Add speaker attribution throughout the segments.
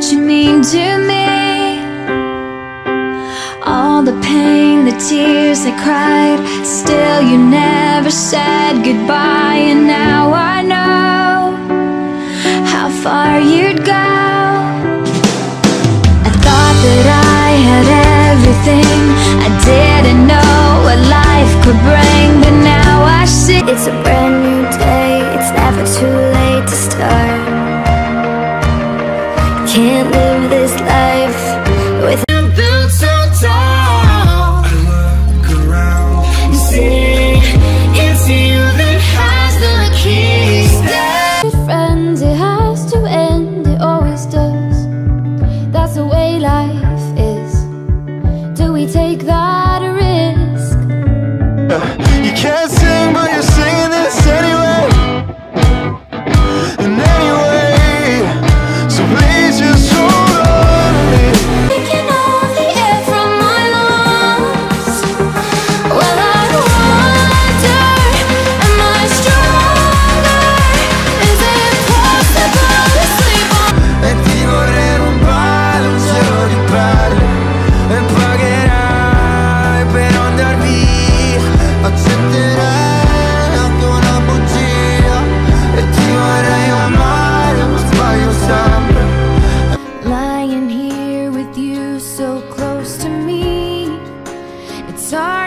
Speaker 1: what you mean to me. All the pain, the tears I cried, still you never said goodbye, and now I know how far you'd go. I thought that I had everything. I didn't know what life could bring. But now I see
Speaker 2: It's a brand new day, it's never too late Can't live this life with
Speaker 3: built so tall. I look around and see it's you that has the keys.
Speaker 1: friends, it has to end, it always does That's the way life is Do we take that risk?
Speaker 4: You can't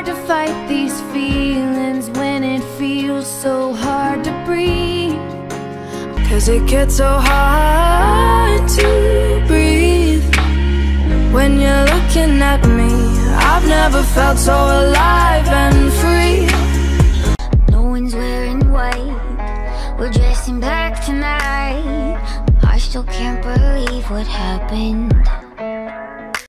Speaker 1: hard to fight these feelings when it feels so hard to breathe
Speaker 5: Cause it gets so hard to breathe when you're looking at me. I've never felt so alive and free.
Speaker 2: No one's wearing white. We're dressing black tonight. I still can't believe what happened.